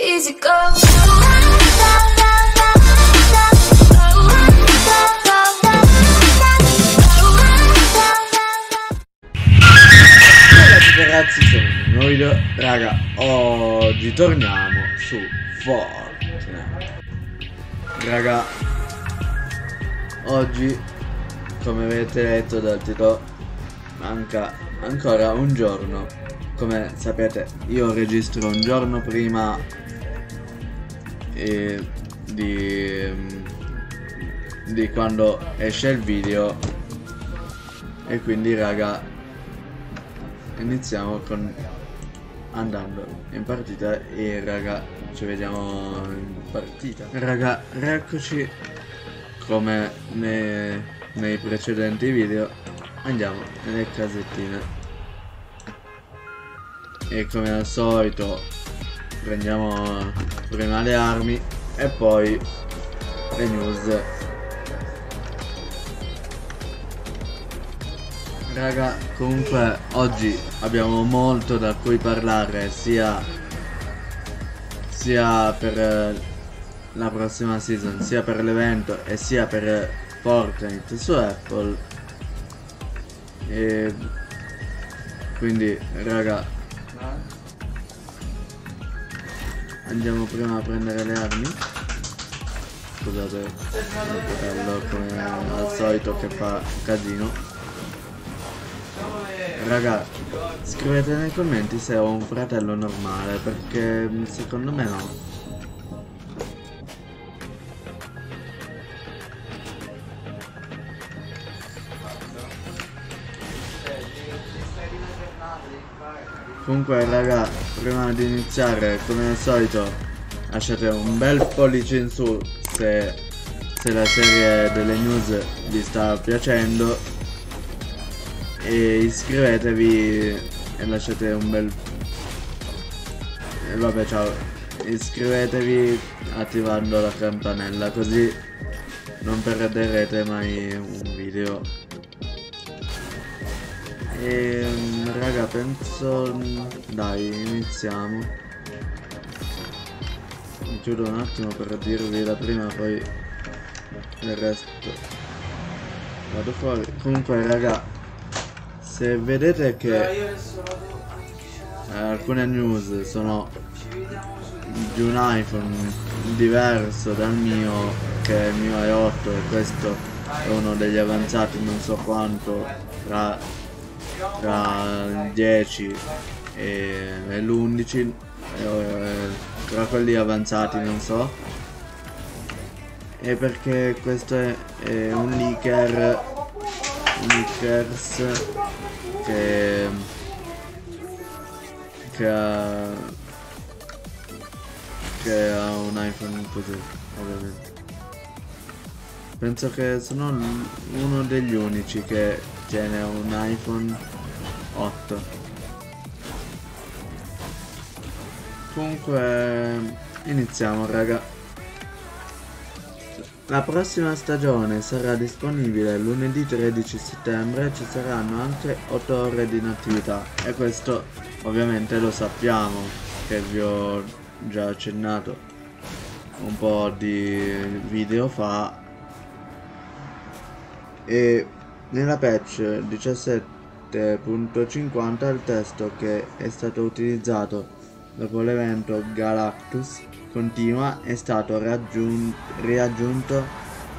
easy go. Ragazzi sono Noid Raga oggi torniamo su Fortnite Raga Oggi Come avete letto dal titolo Manca ancora un giorno Come sapete io registro un giorno prima di, di quando esce il video. E quindi raga iniziamo con andando in partita e raga ci vediamo in partita. Raga rieccoci come ne- nei precedenti video. Andiamo nelle casettine. E come al solito prendiamo prima le armi e poi le news Raga, comunque oggi abbiamo molto da cui parlare sia sia per eh, la prossima season, sia per l'evento e sia per eh, Fortnite su Apple. E quindi raga andiamo prima a prendere le armi. Scusate, il fratello come al solito che fa casino. Raga, scrivete nei commenti se ho un fratello normale, perché mm, secondo me no. Comunque raga, prima di iniziare, come al solito, lasciate un bel pollice in su se, se la serie delle news vi sta piacendo. E iscrivetevi e lasciate un bel e vabbè ciao. Iscrivetevi attivando la campanella così non perderete mai un video e raga penso dai iniziamo. Chiudo un attimo per dirvi la prima poi il resto. Vado fuori. Comunque raga se vedete che eh, alcune news sono di un iPhone diverso dal mio che è il mio è 8 e questo è uno degli avanzati non so quanto tra, tra il 10 e, e l'11 tra quelli avanzati non so. E perché questo è, è un leaker leakers che che ha che ha un iPhone così ovviamente. Penso che sono uno degli unici che tiene un iPhone 8 comunque iniziamo raga. La prossima stagione sarà disponibile lunedì 13 settembre ci saranno anche 8 ore di inattività e questo ovviamente lo sappiamo che vi ho già accennato un po' di video fa. E nella patch 17.50 il testo che è stato utilizzato dopo l'evento Galactus continua è stato riaggiunto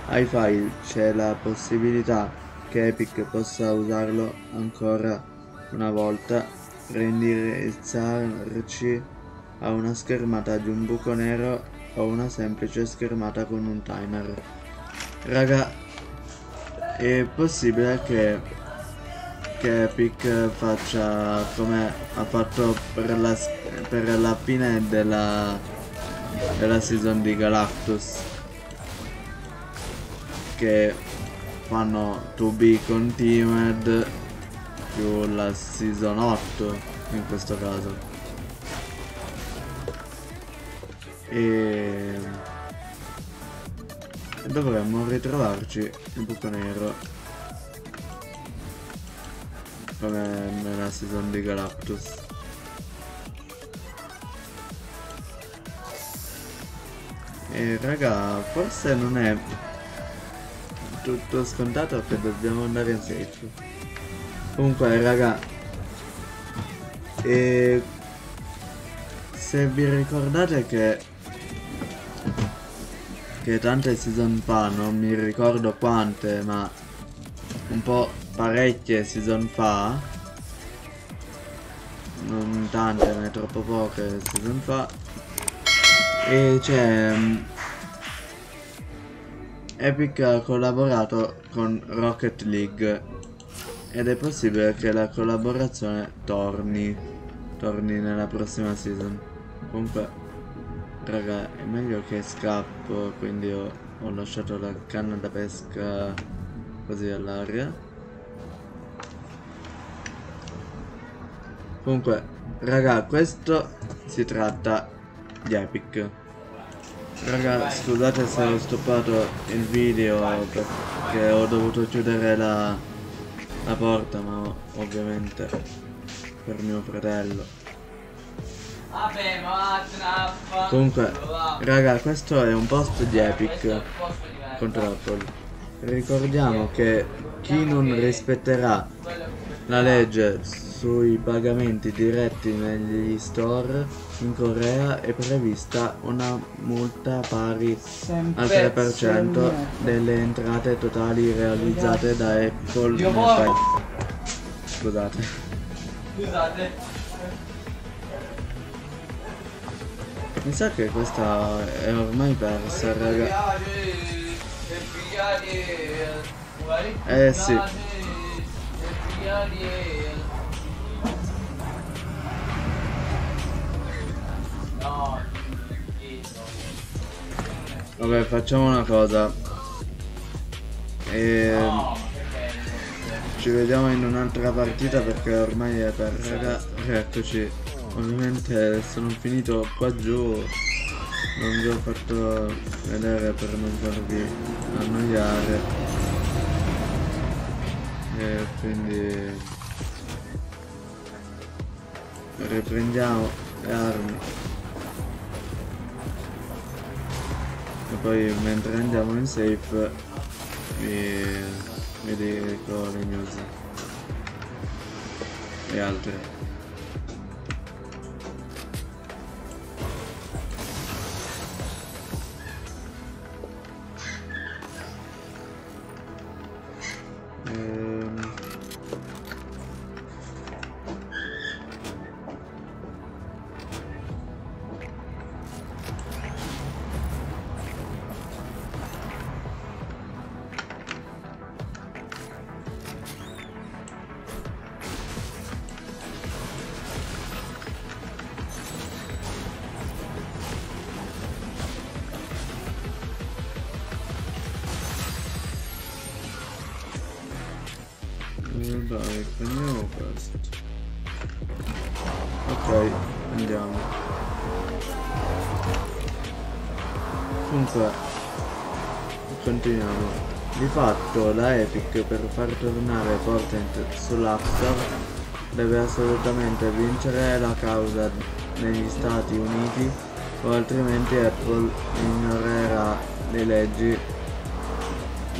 ai file. C'è la possibilità che Epic possa usarlo ancora una volta per indirizzarci a una schermata di un buco nero o una semplice schermata con un timer. Raga è possibile che, che Epic faccia come ha fatto per la, per la fine della della season di Galactus? Che fanno to be continued più la season 8 in questo caso. E dovremmo ritrovarci il buco nero come nella season di Galactus E raga, forse non è tutto scontato che dobbiamo andare in safe. Comunque raga, e se vi ricordate che che tante season fa, non mi ricordo quante, ma un po' parecchie season fa, non tante, ne troppo poche season fa, e um, Epic ha collaborato con Rocket League ed è possibile che la collaborazione torni, torni nella prossima season. Comunque Raga, è meglio che scappo, quindi ho, ho lasciato la canna da pesca così all'aria. Comunque, raga, questo si tratta di Epic. Raga, scusate se ho stoppato il video perché ho dovuto chiudere la, la porta, ma ovviamente per mio fratello. Vabbè, ma trappa. Comunque, raga, questo è un post di Epic contro Apple. Ricordiamo che chi non rispetterà la legge sui pagamenti diretti negli store in Corea è prevista una multa pari al 3% delle entrate totali realizzate da Apple. Scusate. Scusate. Mi sa che questa è ormai persa, raga. Eh sì. Vabbè, facciamo una cosa. E... Ci vediamo in un'altra partita perché ormai è per raga. Eccoci. Ovviamente sono finito qua giù, non vi ho fatto vedere per non farvi annoiare. E quindi riprendiamo le armi. E poi mentre andiamo in safe vi, vi dico le news e altre. Dai, prendiamo questo. Ok, andiamo. Comunque, continuiamo. Di fatto la Epic per far tornare Fortnite sull'App Store deve assolutamente vincere la causa negli Stati Uniti o altrimenti Apple ignorerà le leggi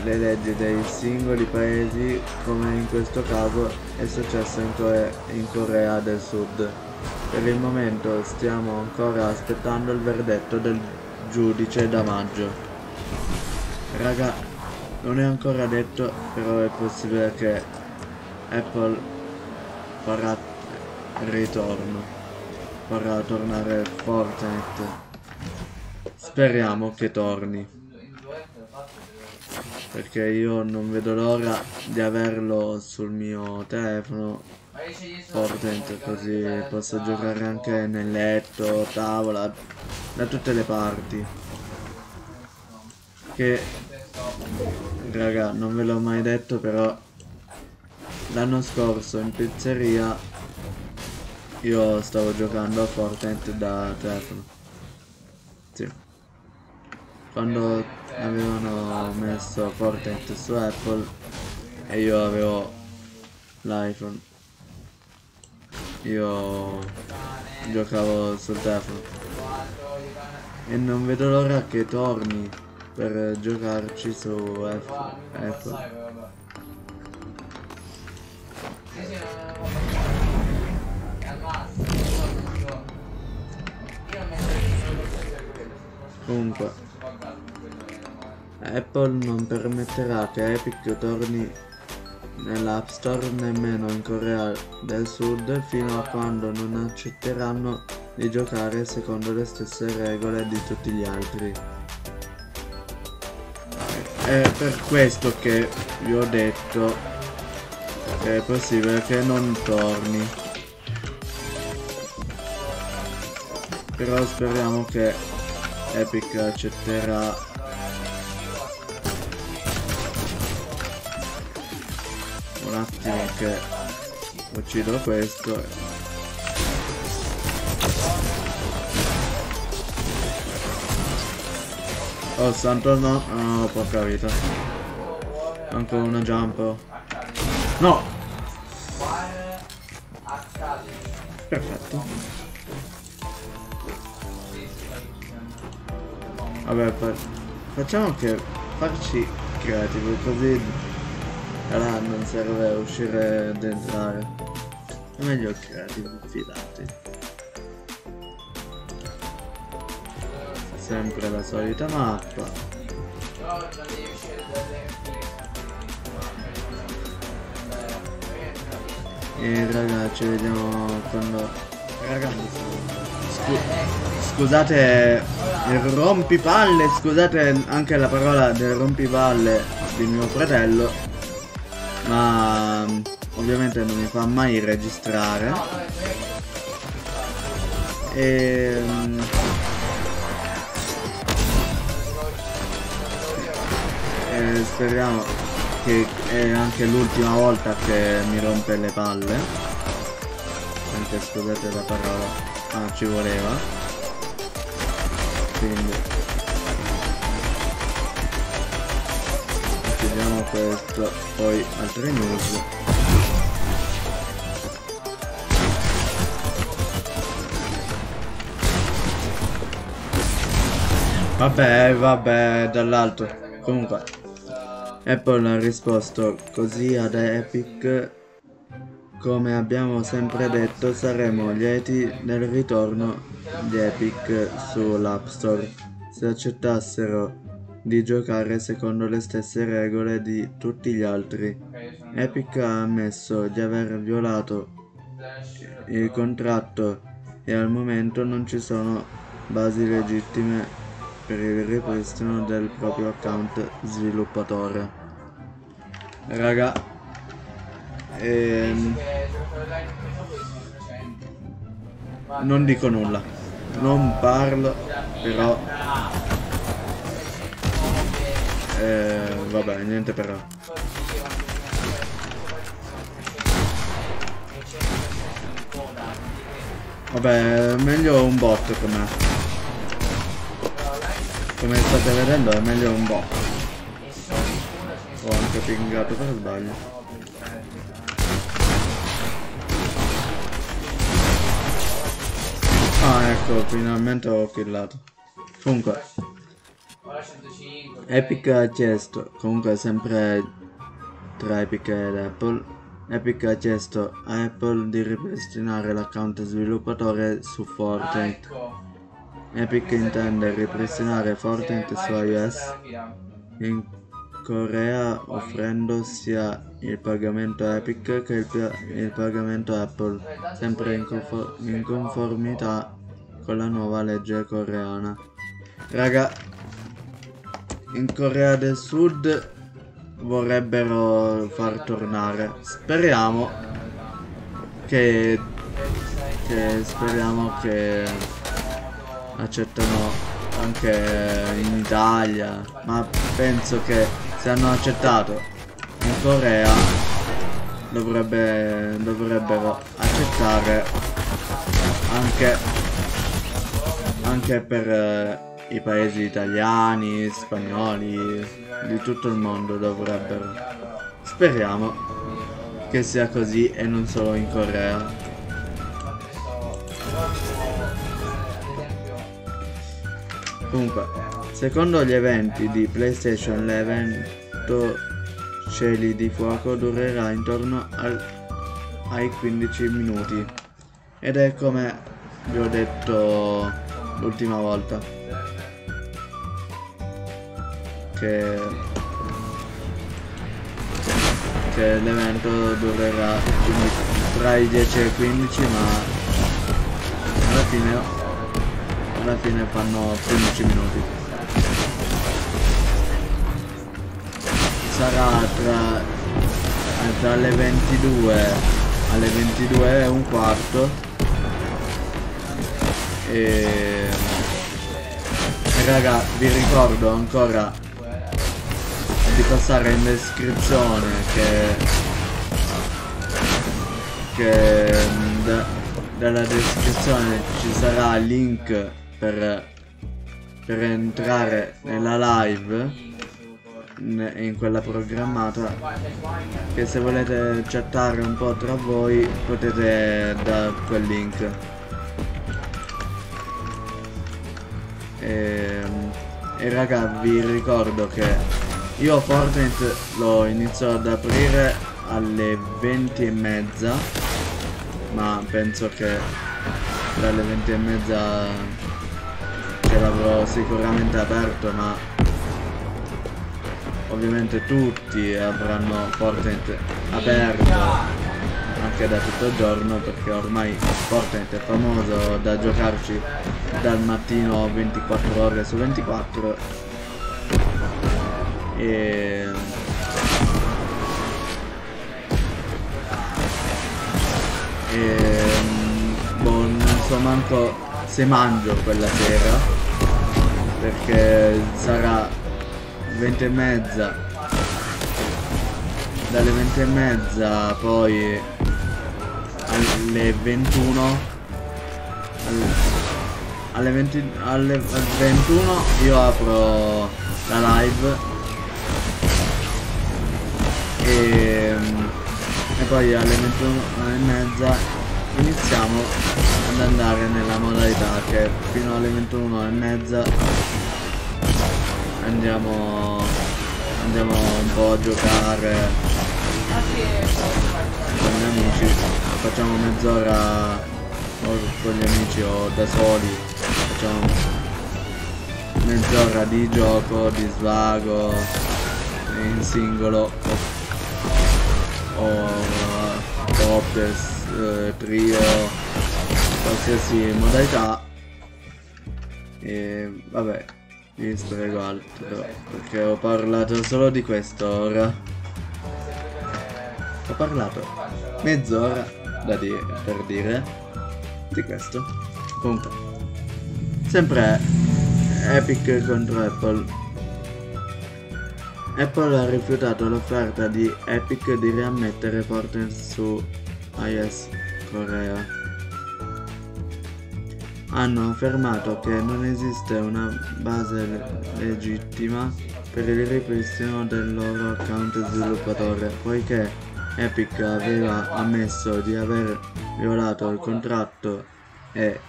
le leggi dei singoli paesi come in questo caso è successo in Corea, in Corea del Sud. Per il momento stiamo ancora aspettando il verdetto del giudice da maggio. Raga, non è ancora detto, però è possibile che Apple farà ritorno, farà tornare Fortnite. Speriamo che torni perché io non vedo l'ora di averlo sul mio telefono. Fortnite così posso giocare anche nel letto, tavola, da tutte le parti. Che raga non ve l'ho mai detto però l'anno scorso in pizzeria io stavo giocando a Fortnite da telefono. Sì. Quando avevano messo Fortnite su Apple e io avevo l'iPhone. Io giocavo sul telefono. E non vedo l'ora che torni per giocarci su se Comunque. Apple non permetterà che Epic torni nell'App Store nemmeno in Corea del Sud fino a quando non accetteranno di giocare secondo le stesse regole di tutti gli altri. È per questo che vi ho detto che è possibile che non torni. Però speriamo che Epic accetterà attimo che uccido questo. Oh santo no. Oh porca vita. Ancora una jump. No! Perfetto. Vabbè fa- facciamo che farci creativo così là non serve uscire ed entrare. È meglio creativo fidati. Sempre la solita mappa. E raga, ci vediamo quando... Raga, scu- scusate il rompipalle, scusate anche la parola del rompipalle di mio fratello, ma mm, ovviamente non mi fa mai registrare. E... mm, e speriamo che è anche l'ultima volta che mi rompe le palle. Anche scusate la parola, ma ci voleva. Quindi questo, poi altre news. Vabbè, vabbè, dall'alto. Comunque, Apple ha risposto così ad Epic. Come abbiamo sempre detto, saremo lieti del ritorno di Epic sull'App Store. Se accettassero di giocare secondo le stesse regole di tutti gli altri. Epic ha ammesso di aver violato il contratto e al momento non ci sono basi legittime per il ripristino del proprio account sviluppatore. Raga, ehm, non dico nulla, non parlo, però... Eh, vabbè, niente però. Vabbè, meglio un bot com'è. Come state vedendo è meglio un bot. Ho anche pingato per sbaglio. Ah ecco, finalmente ho killato. Comunque, Ora 105. Epic ha chiesto, comunque sempre tra Epic ed Apple, Epic ha chiesto a Apple di ripristinare l'account sviluppatore su Ah, Fortnite. ecco. Epic intende ripristinare Fortnite su iOS in Corea offrendo sia il pagamento Epic che il, il pagamento Apple, sempre in, confo- in conformità con la nuova legge coreana. Raga, in Corea del Sud vorrebbero far tornare. Speriamo che, che speriamo che accettano anche in Italia, ma penso che se hanno accettato in Corea dovrebbe, dovrebbero accettare anche, anche per i paesi italiani, spagnoli, di tutto il mondo dovrebbero. Speriamo che sia così e non solo in Corea. Comunque, secondo gli eventi di PlayStation, l'evento Cieli di Fuoco durerà intorno al- ai 15 minuti. Ed è come vi ho detto l'ultima volta. Che, che l'evento durerà quindi tra i 10 e i 15 ma alla fine alla fine fanno 15 minuti. Sarà tra, eh, tra le 22 alle 22 e un quarto. E raga vi ricordo ancora passare in descrizione che che da- dalla descrizione ci sarà il link per, per entrare nella live ne- in quella programmata che se volete chattare un po' tra voi potete da quel link. E, e raga vi ricordo che io Fortnite lo inizio ad aprire alle 20 e mezza ma penso che dalle 20 e mezza ce l'avrò sicuramente aperto ma ovviamente tutti avranno Fortnite aperto anche da tutto il giorno perché ormai Fortnite è famoso da giocarci dal mattino 24 ore su 24 e e boh, non so manco se mangio quella sera perché sarà 20 e mezza. Dalle 20 e mezza poi alle 21 al- alle 20 alle alle 21 io apro la live e, e poi alle 21 e mezza iniziamo ad andare nella modalità che fino alle 21 e mezza andiamo andiamo un po' a giocare con gli amici. Facciamo mezz'ora con gli amici o da soli. Facciamo mezz'ora di gioco di svago in singolo o, coppes eh, trio qualsiasi modalità. E vabbè vi spiego altro perché ho parlato solo di questo ora ho parlato mezz'ora da dire per dire di questo. Comunque sempre Epic contro Apple Apple ha rifiutato l'offerta di Epic di riammettere Fortnite su iOS Corea. Hanno affermato che non esiste una base le- legittima per il ripristino del loro account sviluppatore, poiché Epic aveva ammesso di aver violato il contratto e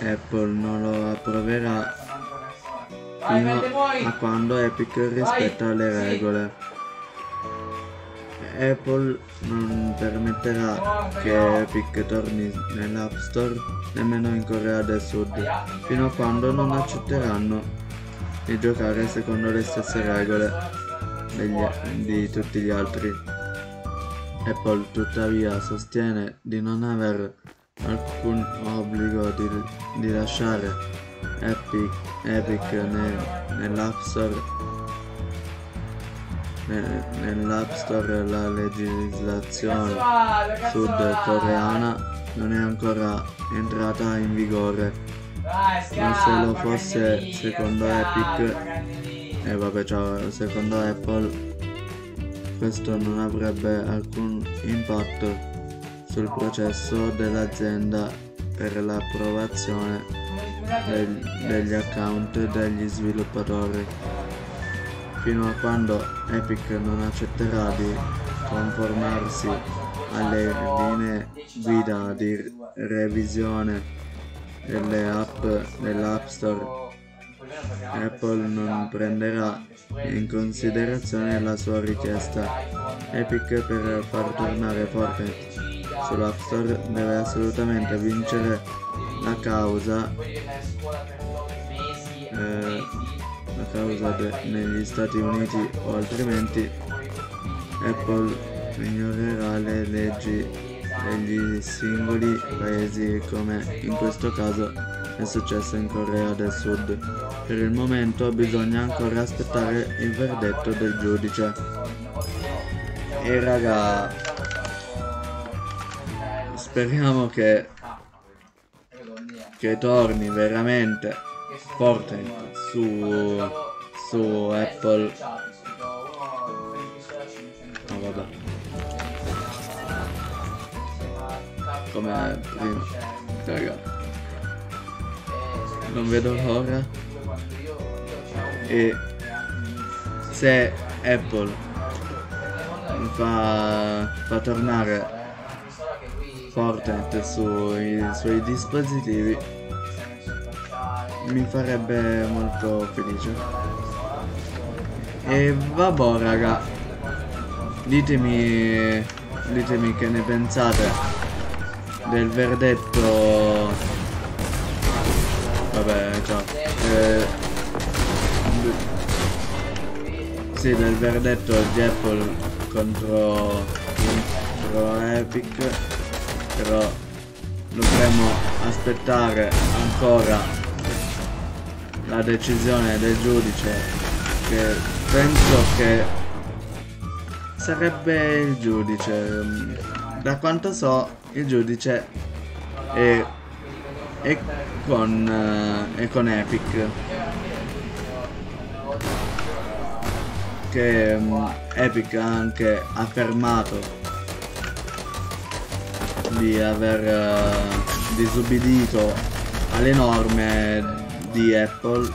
Apple non lo approverà fino a quando Epic rispetta le regole. Apple non permetterà che Epic torni nell'App Store nemmeno in Corea del Sud, fino a quando non accetteranno di giocare secondo le stesse regole degli- di tutti gli altri. Apple tuttavia sostiene di non aver alcun obbligo di, di lasciare Epic, Epic nel- nell'App Store. Ne- nell'App Store la legislazione sudcoreana non è ancora entrata in vigore, ma se lo fosse secondo Epic e vabbè ciao, secondo Apple questo non avrebbe alcun impatto sul processo dell'azienda per l'approvazione del- degli account degli sviluppatori fino a quando Epic non accetterà di conformarsi alle linee guida di revisione delle app dell'App Store Apple non prenderà in considerazione la sua richiesta. Epic per far tornare Fortnite sull'App Store deve assolutamente vincere la causa eh, la causa de- negli Stati Uniti o altrimenti Apple ignorerà le leggi degli singoli paesi come in questo caso è successo in Corea del Sud. Per il momento bisogna ancora aspettare il verdetto del giudice. E raga, speriamo che, che torni veramente Fortnite su, su Apple. Oh, vabbè. Come prima. Raga. Non vedo l'ora. E se Apple fa, fa tornare Fortnite sui suoi dispositivi mi farebbe molto felice. E vabbè raga, ditemi, ditemi che ne pensate del verdetto. Vabbè, ciao. Eh, sì, del verdetto di Apple contro, contro Epic, però dovremmo aspettare ancora la decisione del giudice che penso che sarebbe il giudice. Da quanto so il giudice è, è con, uh, è con Epic che um, Epic ha anche affermato di aver uh, disubbidito alle norme di Apple.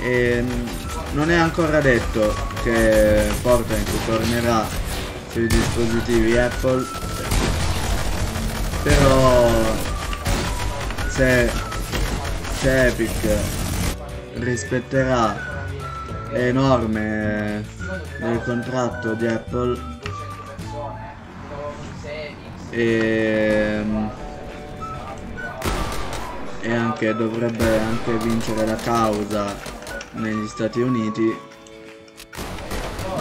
E non è ancora detto che Fortnite tornerà sui dispositivi Apple però se, se Epic rispetterà le norme del contratto di Apple e e anche dovrebbe anche vincere la causa negli Stati Uniti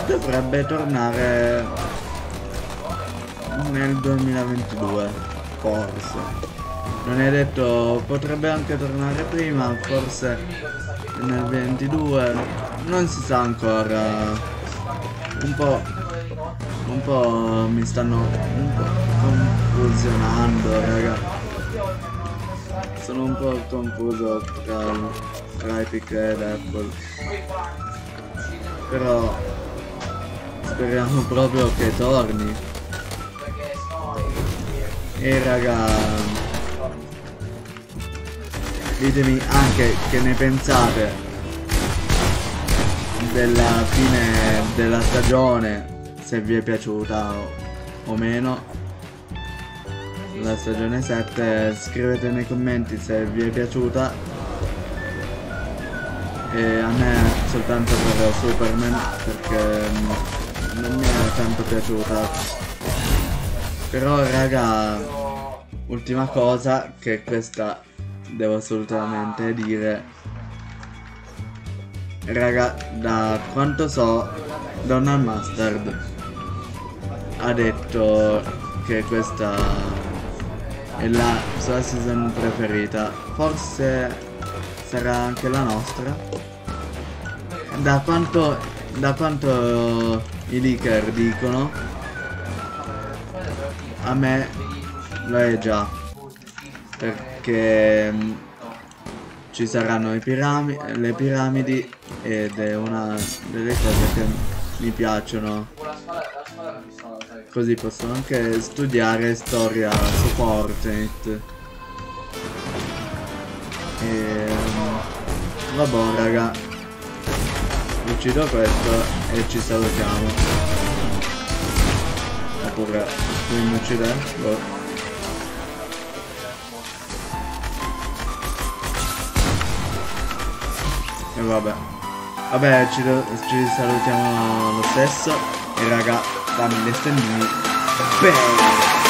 dovrebbe tornare nel 2022 forse. Non è detto potrebbe anche tornare prima forse nel 22 non si sa ancora. Un po' un po' mi stanno un po' confusionando raga sono un po' confuso tra, tra Epic ed Apple. Però speriamo proprio che torni. E raga ditemi anche che ne pensate della fine della stagione se vi è piaciuta o, o meno la stagione 7 scrivete nei commenti se vi è piaciuta. E a me soltanto per Superman perché non mi è tanto piaciuta. Però raga ultima cosa che questa devo assolutamente dire. Raga da quanto so Donald Mustard ha detto che questa è la sua season preferita. Forse sarà anche la nostra. Da quanto, da quanto i leaker dicono, a me lo è già. Perché mm, ci saranno piramidi, le piramidi ed è una delle cose che mi piacciono Così posso anche studiare storia su Fortnite. E... Ehm, vabbè raga. Uccido questo e ci salutiamo. Oppure mi uccide? Boh. E vabbè. Vabbè, ci, ci salutiamo lo stesso. E raga, Dame to stand Bang.